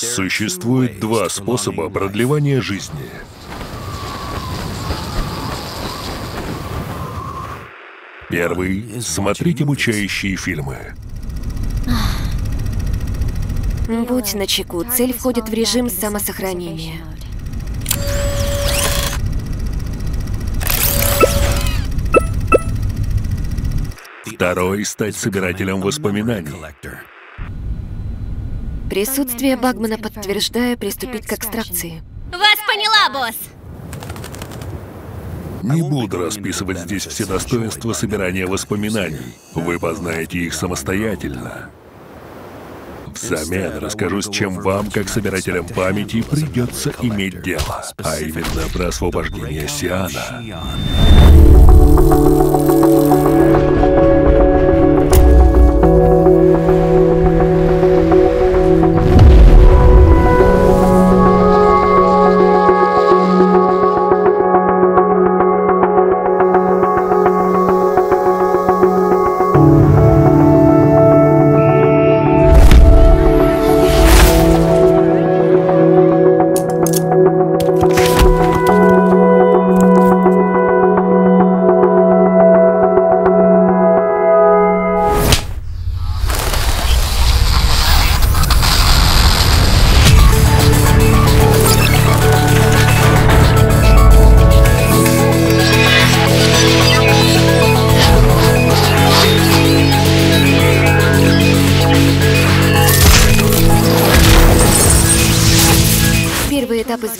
Существует два способа продлевания жизни. Первый — смотреть обучающие фильмы. Будь начеку, цель входит в режим самосохранения. Второй — стать собирателем воспоминаний. Присутствие Багмана подтверждая приступить к экстракции. Вас поняла, босс! Не буду расписывать здесь все достоинства собирания воспоминаний. Вы познаете их самостоятельно. Взамен расскажу, с чем вам, как собирателям памяти, придется иметь дело. А именно про освобождение Сиана.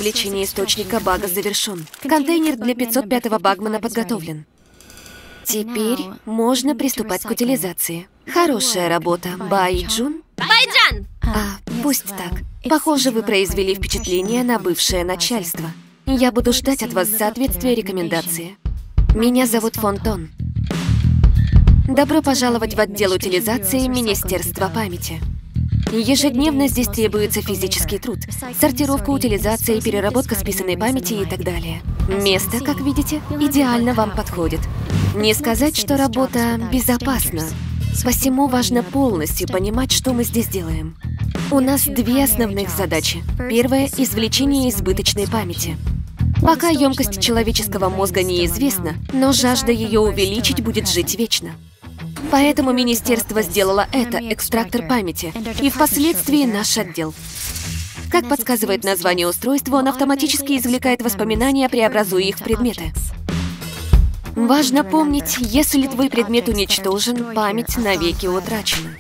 Извлечения источника бага завершен. Контейнер для 505-го Багмана подготовлен. Теперь можно приступать к утилизации. Хорошая работа, Бай Джун. Байджан! А, пусть так. Похоже, вы произвели впечатление на бывшее начальство. Я буду ждать от вас соответствия рекомендации. Меня зовут Фонтон. Добро пожаловать в отдел утилизации Министерства памяти. Ежедневно здесь требуется физический труд, сортировка, утилизация и переработка списанной памяти и так далее. Место, как видите, идеально вам подходит. Не сказать, что работа безопасна. Посему важно полностью понимать, что мы здесь делаем. У нас две основных задачи. Первая — извлечение избыточной памяти. Пока емкость человеческого мозга неизвестна, но жажда ее увеличить будет жить вечно. Поэтому министерство сделало это, экстрактор памяти, и впоследствии наш отдел. Как подсказывает название устройства, он автоматически извлекает воспоминания, преобразуя их в предметы. Важно помнить, если твой предмет уничтожен, память навеки утрачена.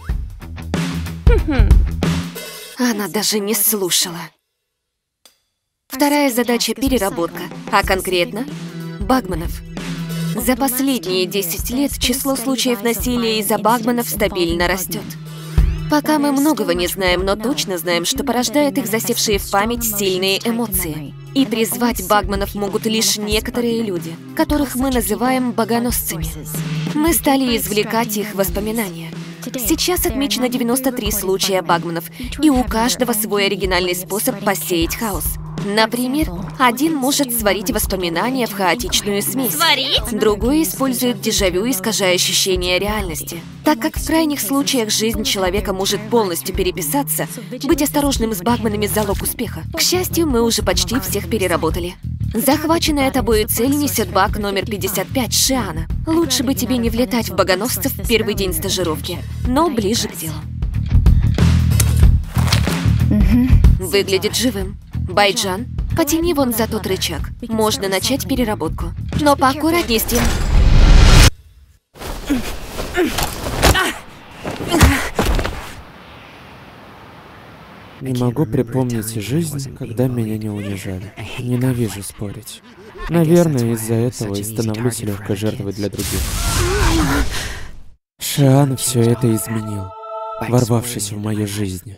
Она даже не слушала. Вторая задача — переработка, а конкретно — Багманов. За последние 10 лет число случаев насилия из-за Багманов стабильно растет. Пока мы многого не знаем, но точно знаем, что порождает их засевшие в память сильные эмоции. И призвать Багманов могут лишь некоторые люди, которых мы называем богоносцами. Мы стали извлекать их воспоминания. Сейчас отмечено 93 случая Багманов, и у каждого свой оригинальный способ посеять хаос. Например, один может сварить воспоминания в хаотичную смесь. Сварить? Другой использует дежавю, искажая ощущение реальности. Так как в крайних случаях жизнь человека может полностью переписаться, быть осторожным с Багманами – залог успеха. К счастью, мы уже почти всех переработали. Захваченная тобою цель несет баг номер 55 Шиана. Лучше бы тебе не влетать в богоносцев в первый день стажировки, но ближе к делу. Выглядит живым. Байджан, потяни вон за тот рычаг. Можно начать переработку. Но поаккуратнее с тем. Не могу припомнить жизнь, когда меня не унижали. Ненавижу спорить. Наверное, из-за этого и становлюсь легкой жертвой для других. Шиан все это изменил, ворвавшись в мою жизнь.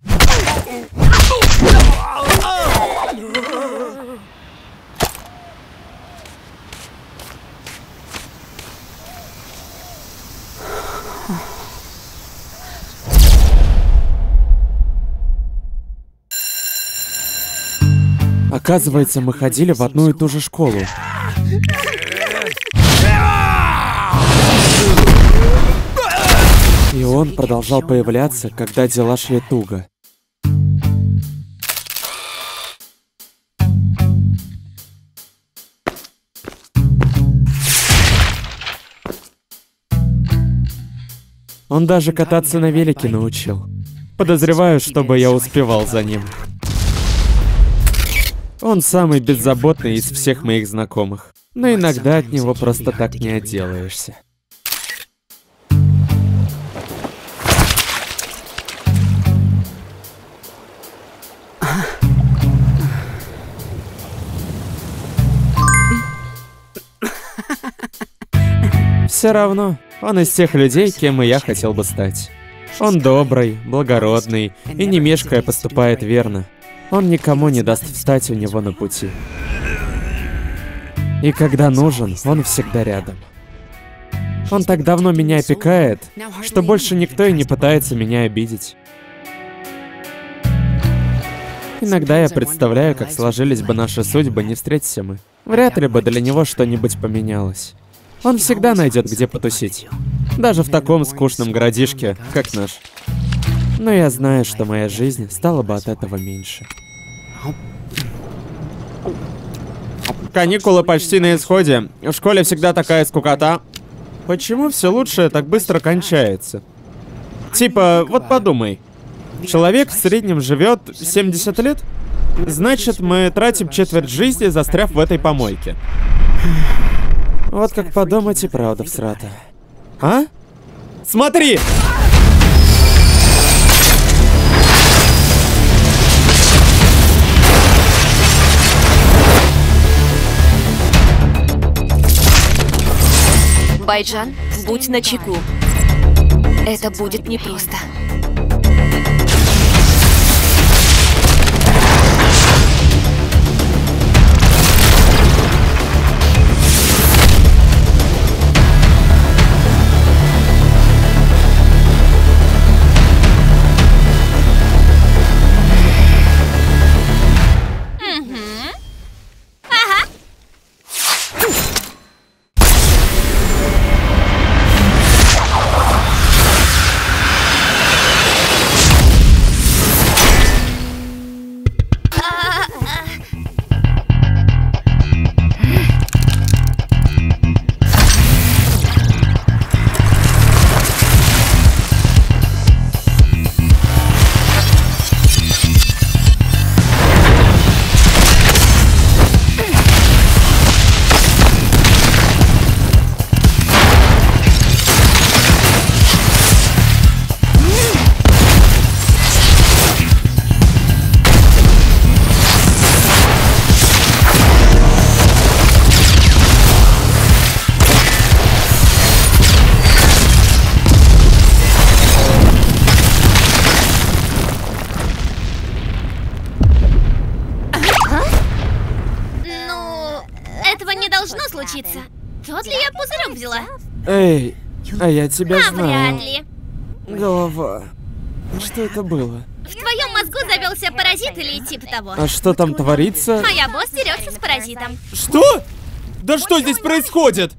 Оказывается, мы ходили в одну и ту же школу. И он продолжал появляться, когда дела шли туго. Он даже кататься на велике научил. Подозреваю, чтобы я успевал за ним. Он самый беззаботный из всех моих знакомых. Но иногда от него просто так не отделаешься. Все равно, он из тех людей, кем и я хотел бы стать. Он добрый, благородный и не мешкая поступает верно. Он никому не даст встать у него на пути. И когда нужен, он всегда рядом. Он так давно меня опекает, что больше никто и не пытается меня обидеть. Иногда я представляю, как сложились бы наши судьбы, не встретимся мы. Вряд ли бы для него что-нибудь поменялось. Он всегда найдет, где потусить. Даже в таком скучном городишке, как наш. Но я знаю, что моя жизнь стала бы от этого меньше. Каникулы почти на исходе. В школе всегда такая скукота. Почему все лучшее так быстро кончается? Типа, вот подумай. Человек в среднем живет 70 лет? Значит, мы тратим четверть жизни, застряв в этой помойке. Вот как подумать и правда всрата. А? Смотри! Байджан, будь начеку. Это будет непросто. А я тебя А, знаю. вряд ли. Голова. Что это было? В твоем мозгу завелся паразит или типа того. А что там творится? Моя босс дерется с паразитом. Что? Да что здесь происходит?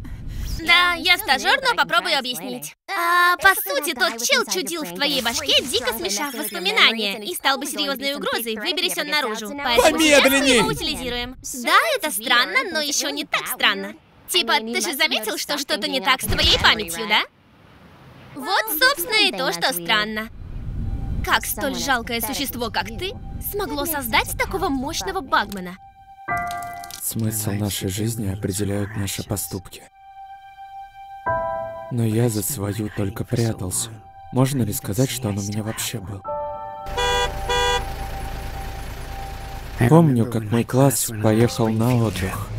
Да, я стажер, но попробую объяснить. А, по сути, тот чел чудил в твоей башке, дико смешав воспоминания, и стал бы серьезной угрозой, выберись он наружу. Поэтому сейчас мы Помедленней! его утилизируем. Да, это странно, но еще не так странно. Типа, ты же заметил, что что-то не так с твоей памятью, да? Вот, собственно, и то, что странно. Как столь жалкое существо, как ты, смогло создать такого мощного багмана? Смысл нашей жизни определяют наши поступки. Но я за свою только прятался. Можно ли сказать, что он у меня вообще был? Помню, как мой класс поехал на отдых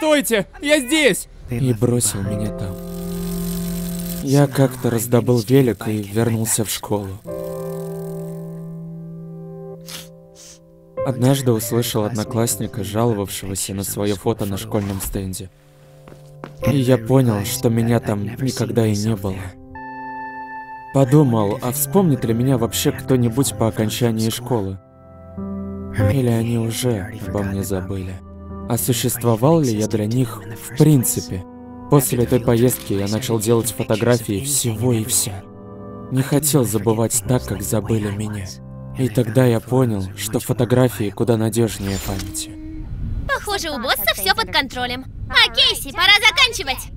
Стойте! Я здесь! и бросил меня там. Я как-то раздобыл велик и вернулся в школу. Однажды услышал одноклассника, жаловавшегося на свое фото на школьном стенде. И я понял, что меня там никогда и не было. Подумал, а вспомнит ли меня вообще кто-нибудь по окончании школы? Или они уже обо мне забыли? А существовал ли я для них в принципе? После той поездки я начал делать фотографии всего и вся. Не хотел забывать так, как забыли меня. И тогда я понял, что фотографии куда надежнее памяти. Похоже, у босса все под контролем. А, Кейси, пора заканчивать.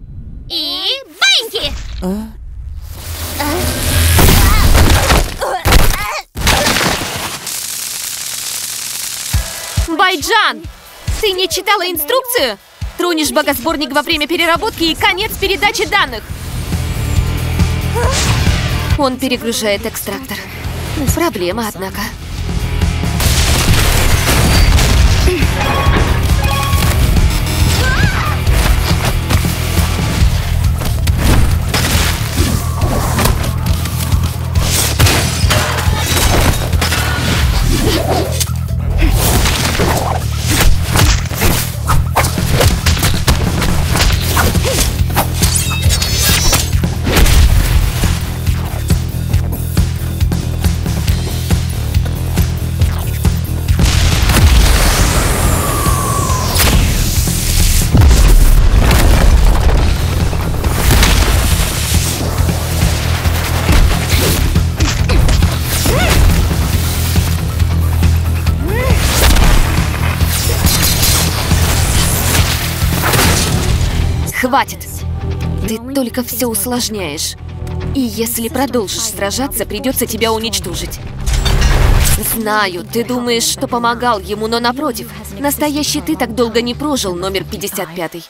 И баньки! А? Байджан! Ты не читала инструкцию? Тронешь богосборник во время переработки и конец передачи данных. Он перегружает экстрактор. Проблема, однако. Хватит! Ты только все усложняешь. И если продолжишь сражаться, придется тебя уничтожить. Знаю, ты думаешь, что помогал ему, но напротив, настоящий ты так долго не прожил, номер 55.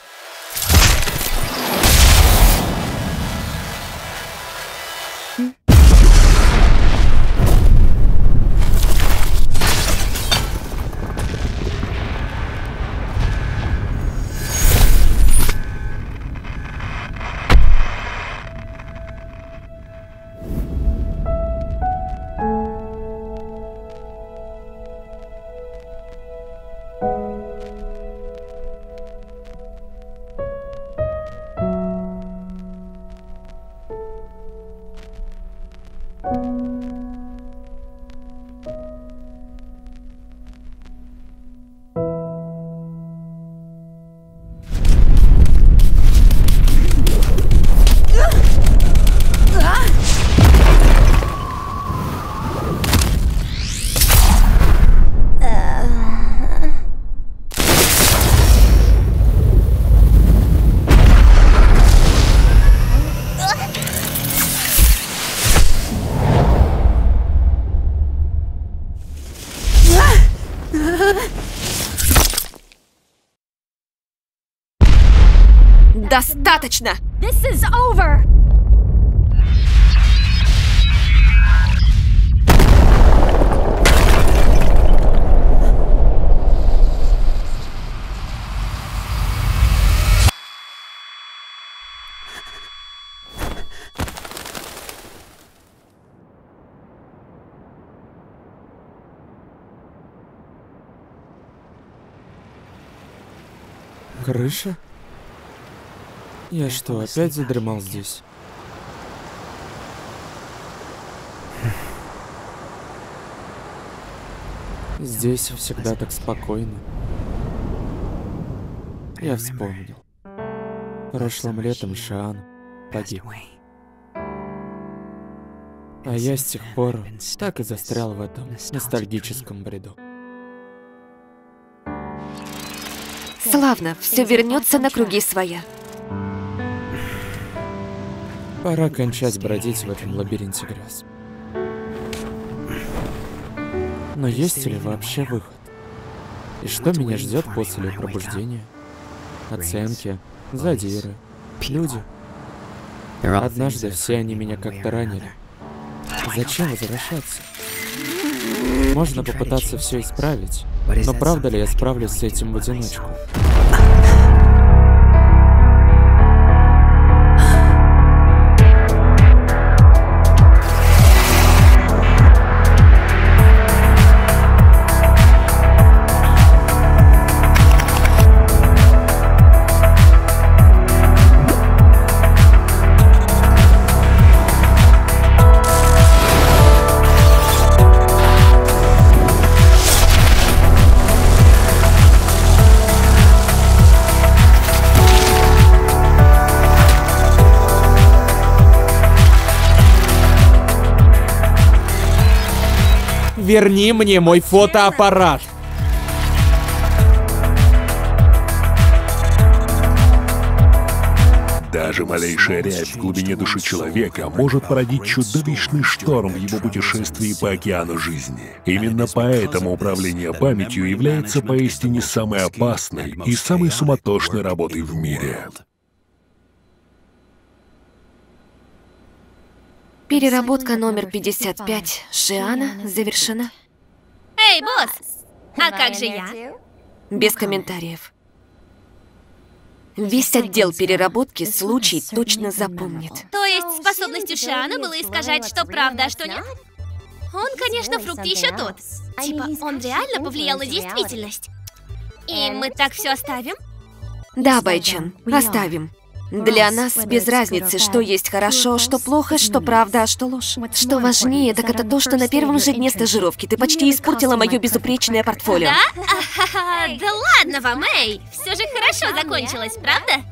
Достаточно! This is over! Крыша? Я что, опять задремал здесь? Здесь всегда так спокойно. Я вспомнил. Прошлым летом Шиан погиб. А я с тех пор так и застрял в этом ностальгическом бреду. Славно, все вернется на круги своя. Пора кончать бродить в этом лабиринте грез. Но есть ли вообще выход? И что меня ждет после пробуждения? Оценки, задиры, люди. Однажды все они меня как-то ранили. Зачем возвращаться? Можно попытаться все исправить, но правда ли я справлюсь с этим в одиночку? Верни мне мой фотоаппарат. Даже малейшая рябь в глубине души человека может породить чудовищный шторм в его путешествии по океану жизни. Именно поэтому управление памятью является поистине самой опасной и самой суматошной работой в мире. Переработка номер 55 Шиана завершена. Эй, босс! А как же я? Без комментариев. Весь отдел переработки случай точно запомнит. То есть способностью Шиана было искажать, что правда, а что нет? Он, конечно, фрукт еще тот. Типа, он реально повлиял на действительность. И мы так все оставим? Да, Байчан, оставим. Для нас без разницы, что есть хорошо, что плохо, что правда, а что ложь. Что важнее, так это то, что на первом же дне стажировки ты почти испортила мое безупречное портфолио. Да? Да ладно вам, эй! Все же хорошо закончилось, правда?